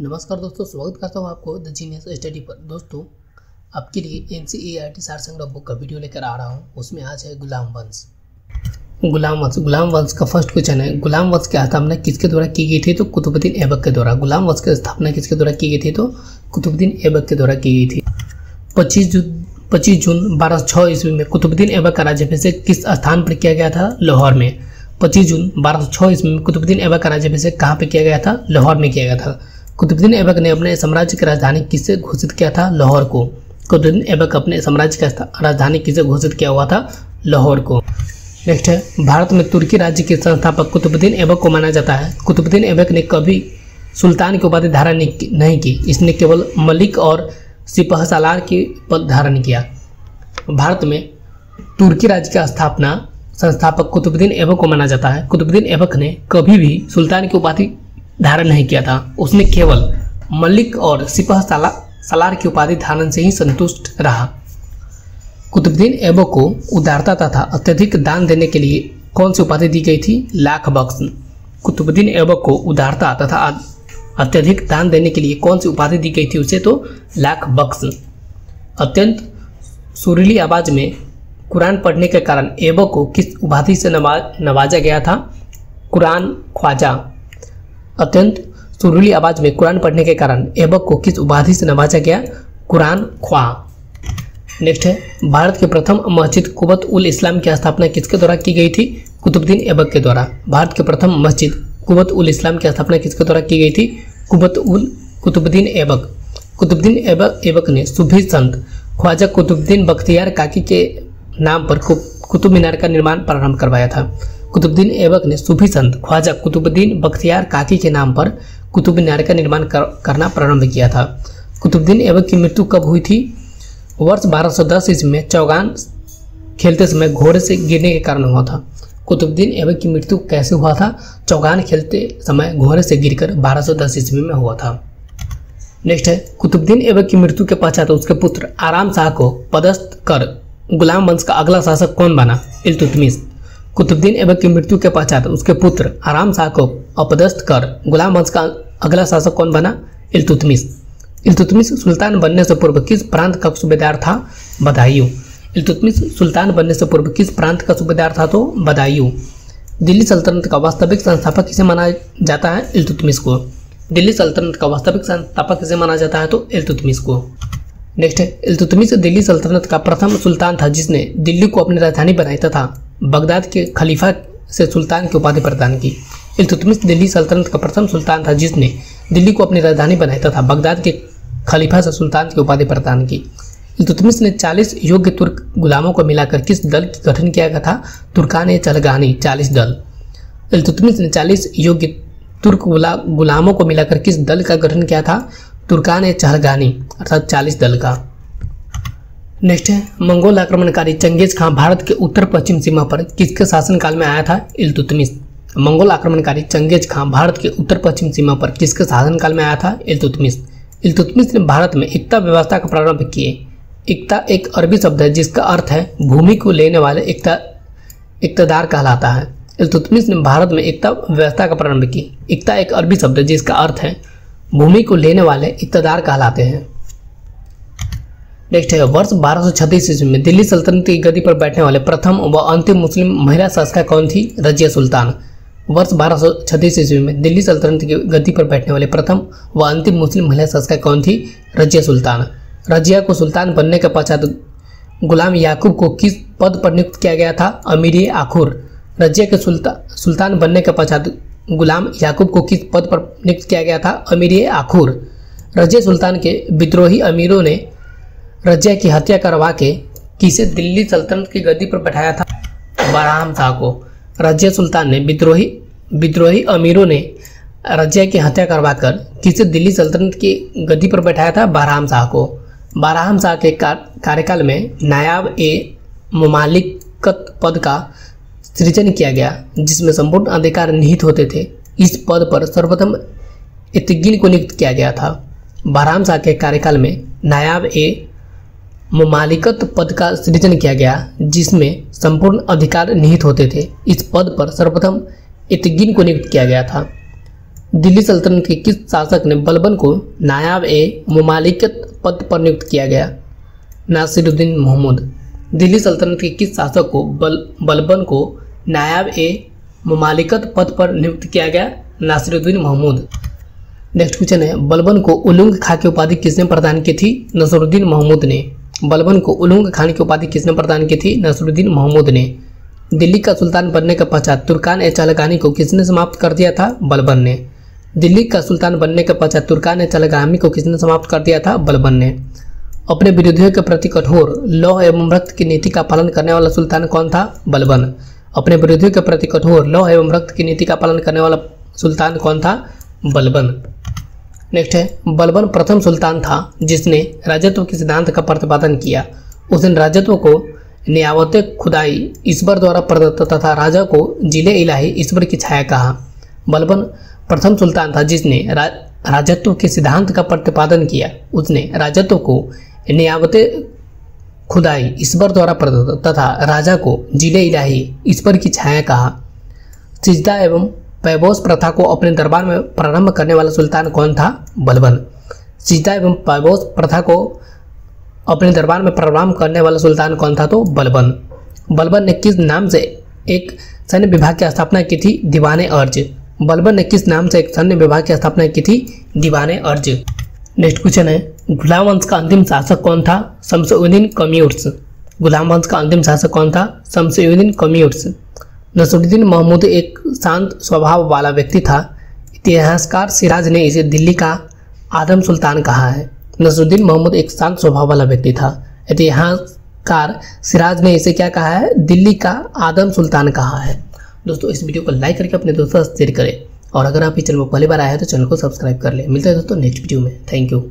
नमस्कार दोस्तों, स्वागत करता हूँ आपको द जीनियस स्टडी पर। दोस्तों, आपके लिए N C E R T सार संग्रह बुक का वीडियो लेकर आ रहा हूँ। उसमें आज है गुलाम वंश। गुलाम वंश। गुलाम वंश का फ़र्स्ट क्वेश्चन है, गुलाम वंश की स्थापना किसके द्वारा की गई थी? तो कुतुबुद्दीन ऐबक के द्वारा। गुलाम वंश की स्थापना किसके द्वारा की गई थी? तो कुतुबुद्दीन ऐबक के द्वारा की गई थी। पच्चीस जून पच्चीस जून बारह सौ छः ईस्वी में कुतुबुद्दीन ऐबक का राज्याभिषेक किस स्थान पर किया गया था? लाहौर में। पच्चीस जून बारह सौ छः ईस्वी में कुतुबुद्दीन ऐबक का राज्याभिषेक कहाँ पर किया गया था? लाहौर में किया गया था। कुतुबुद्दीन ऐबक ने अपने साम्राज्य की राजधानी किससे घोषित किया था? लाहौर को। कुतुबुद्दीन ऐबक अपने साम्राज्य का राजधानी किससे घोषित किया हुआ था? लाहौर को। नेक्स्ट है, भारत में तुर्की राज्य के संस्थापक कुतुबुद्दीन ऐबक को माना जाता है। कुतुबुद्दीन ऐबक ने कभी सुल्तान की उपाधि धारण नहीं की इसने केवल मलिक और सिपह सालार की पद धारण किया। भारत में तुर्की राज्य का स्थापना संस्थापक कुतुबुद्दीन ऐबक को माना जाता है। कुतुबुद्दीन ऐबक ने कभी भी सुल्तान की उपाधि धारण नहीं किया था। उसने केवल मलिक और सिपह साला, सलार की उपाधि धारण से ही संतुष्ट रहा। कुतुबुद्दीन ऐबक को उदारता तथा अत्यधिक दान देने के लिए कौन सी उपाधि दी गई थी? लाख बख्श। कुतुबुद्दीन ऐबक को उदारता तथा अत्यधिक दान देने के लिए कौन सी उपाधि दी गई थी उसे तो लाख बख्श। अत्यंत सुरीली आवाज़ में कुरान पढ़ने के कारण ऐबक को किस उपाधि से नवाज़ नवाजा गया था? कुरान ख्वाजा। अत्यंत सुरीली आवाज़ में कुरान पढ़ने के कारण ऐबक को किस उपाधि से नवाजा गया? कुरान ख्वा। नेक्स्ट है, भारत के प्रथम मस्जिद कुबत उल इस्लाम की स्थापना किसके द्वारा की गई थी? कुतुबुद्दीन ऐबक के द्वारा। भारत के प्रथम मस्जिद कुबत उल इस्लाम की स्थापना किसके द्वारा की गई थी? कुबत उल कुतुबुद्दीन ऐबक। कुतुबुद्दीन ऐबक ऐबक ने सुफी संत ख्वाजा कुतुबुद्दीन बख्तियार काकी के नाम पर कुतुब मीनार का निर्माण प्रारंभ करवाया था। कुतुबुद्दीन ऐबक ने सूफी संत ख्वाजा कुतुबुद्दीन बख्तियार काकी के नाम पर कुतुब मीनार का निर्माण कर, करना प्रारंभ किया था। कुतुबुद्दीन ऐबक की मृत्यु कब हुई थी? वर्ष 1210 ईस्वी में चौगान खेलते समय घोड़े से गिरने के कारण हुआ था। कुतुबुद्दीन ऐबक की मृत्यु कैसे हुआ था? चौगान खेलते समय घोड़े से गिरकर 1210 ईस्वी में हुआ था। नेक्स्ट है कुतुबुद्दीन ऐबक की मृत्यु के पश्चात उसके पुत्र आराम शाह को पदस्थ कर गुलाम वंश का अगला शासक कौन बना? इल्तुतमिश। कुतुबुद्दीन ऐबक की मृत्यु के पश्चात उसके पुत्र आराम शाह को अपदस्थ कर गुलाम वंश का अगला शासक कौन बना? इल्तुतमिश। इल्तुतमिश सुल्तान बनने से पूर्व किस प्रांत का सूबेदार था? बदायूं। इल्तुतमिश सुल्तान बनने से पूर्व किस प्रांत का सूबेदार था तो बदायूं। दिल्ली सल्तनत का वास्तविक संस्थापक किसे माना जाता है? इल्तुतमिश को। दिल्ली सल्तनत का वास्तविक संस्थापक किसे माना जाता है तो इल्तुतमिश को। नेक्स्ट है, इल्तुतमिश दिल्ली सल्तनत का प्रथम सुल्तान था जिसने दिल्ली को अपनी राजधानी बनाई तथा बगदाद के खलीफा से सुल्तान की उपाधि प्रदान की। इल्तुतमिश दिल्ली सल्तनत का प्रथम सुल्तान था, जिसने दिल्ली को अपनी राजधानी बनाई तथा बगदाद के खलीफा से सुल्तान की उपाधि प्रदान की। इल्तुतमिश ने 40 योग्य तुर्क गुलामों को मिलाकर किस दल की गठन किया गया था? तुर्कान चलगानी 40 दल। इल्तुतमिश ने 40 योग्य तुर्क गुलामों को मिलाकर किस दल का गठन किया था? तुर्कान चहलगानी अर्थात चालीस दल का। नेक्स्ट है, मंगोल आक्रमणकारी चंगेज खां भारत के उत्तर पश्चिम सीमा पर, किसके शासनकाल में आया था? इल्तुतमिश। मंगोल आक्रमणकारी चंगेज खां भारत के उत्तर पश्चिम सीमा पर, किसके शासनकाल में आया था? इल्तुतमिश। इल्तुतमिश ने भारत में एकता व्यवस्था का प्रारंभ किए। एकता एक अरबी शब्द है, जिसका अर्थ है, भूमि को लेने वाले एकता, इकतदार कहलाता है। इल्तुतमिश ने भारत में एकता व्यवस्था का प्रारंभ की एकता एक अरबी शब्द है, जिसका अर्थ है, भूमि को लेने वाले इकतदार कहलाते हैं। नेक्स्ट है, वर्ष बारह ईस्वी में दिल्ली सल्तनत की गद्दी पर बैठने वाले प्रथम व अंतिम मुस्लिम महिला शासका कौन थी? रजिया सुल्तान। वर्ष बारह ईस्वी में दिल्ली सल्तनत की गद्दी पर बैठने वाले प्रथम व अंतिम मुस्लिम महिला शासका कौन थी? रजिया सुल्तान। रजिया को सुल्तान बनने के पश्चात गुलाम याकूब को किस पद पर नियुक्त किया गया था? अमीर आखुर। रजिया के सुल्ता, सुल्तान बनने के पश्चात गुलाम याकूब को किस पद पर नियुक्त किया गया था? अमीर आखुर। रजिया सुल्तान के विद्रोही अमीरों ने रजिया की हत्या करवा के किसे दिल्ली सल्तनत की गद्दी पर बैठाया था? बराम शाह को। रजिया सुल्तान ने विद्रोही विद्रोही अमीरों ने रजिया की हत्या करवाकर किसे दिल्ली सल्तनत की गद्दी पर बैठाया था? बारहम शाह को। बारहम शाह के कार्यकाल में नायाब ए ममालिकत पद का सृजन किया गया, जिसमें संपूर्ण अधिकार निहित होते थे। इस पद पर सर्वप्रथम इतगिन को नियुक्त किया गया था। बाराम शाह के कार्यकाल में नायाब ए ममालिकत पद का सृजन किया गया, जिसमें संपूर्ण अधिकार निहित होते थे। इस पद पर सर्वप्रथम इतगिन को नियुक्त किया गया था। दिल्ली सल्तनत के किस शासक ने बलबन को नायाब ए ममालिकत पद पर नियुक्त किया गया? नासिरुद्दीन मोहम्मद। दिल्ली सल्तनत के किस शासक को बल, बलबन को नायाब ए ममालिकत पद पर नियुक्त किया गया? नासिरुद्दीन महमूद नेक्स्ट क्वेश्चन है, बलबन को उलुंग खा की उपाधि किसने प्रदान की थी? नसरुद्दीन महमूद ने। बलबन को उलुंग खान की उपाधि किसने प्रदान की थी? नसरुद्दीन महमूद ने। दिल्ली का सुल्तान बनने के पश्चात तुर्कान ए चालगानी को किसने समाप्त कर दिया था? बलबन ने। दिल्ली का सुल्तान बनने के पश्चात तुर्कान ए चालगामी को किसने समाप्त कर दिया था? बलबन ने। अपने विरोधियों के प्रति कठोर, लौह एवं रक्त की नीति का पालन करने वाला सुल्तान कौन था? बलबन। अपने विरोधियों के प्रति कठोर, लौह एवं रक्त की नीति का पालन करने वाला सुल्तान कौन था? बलबन। नेक्स्ट है बलबन प्रथम सुल्तान था जिसने राजत्व के सिद्धांत का प्रतिपादन किया। उसने राजत्व को न्यावत खुदाई ईश्वर द्वारा प्रदत्त तथा राजा को ज़िले इलाही ईश्वर की छाया कहा। बलबन प्रथम सुल्तान था जिसने रा, राजत्व के सिद्धांत का प्रतिपादन किया। उसने राजत्व को न्यावत खुदाई ईश्वर द्वारा प्रदत्त तथा राजा को ज़िले इलाही ईश्वर की छाया कहा। सिजदा एवं पैबोस प्रथा को अपने दरबार में प्रारंभ करने वाला सुल्तान कौन था? बलबन। सीता एवं पैबोस प्रथा को अपने दरबार में प्रारंभ करने वाला सुल्तान कौन था? तो बलबन। बलबन ने किस नाम से एक सैन्य विभाग की स्थापना की थी? दीवाने अर्ज़। बलबन ने किस नाम से एक सैन्य विभाग की स्थापना की थी? दीवाने अर्ज़। नेक्स्ट क्वेश्चन है, गुलाम वंश का अंतिम शासक कौन था? शमसुद्दीन कम्यूर्स गुलाम वंश का अंतिम शासक कौन था? शमसुद्दीन कम्यूर्स नसरुद्दीन महमूद एक शांत स्वभाव वाला व्यक्ति था। इतिहासकार सिराज ने इसे दिल्ली का आदम सुल्तान कहा है। नसरुद्दीन मोहम्मद एक शांत स्वभाव वाला व्यक्ति था। इतिहासकार सिराज ने इसे क्या कहा है? दिल्ली का आदम सुल्तान कहा है। दोस्तों, इस वीडियो को लाइक करके अपने दोस्तों से शेयर करें। और अगर आप इस चैनल को पहली बार आए हैं तो चैनल को सब्सक्राइब कर ले। मिलते हैं दोस्तों नेक्स्ट वीडियो में। Thank you.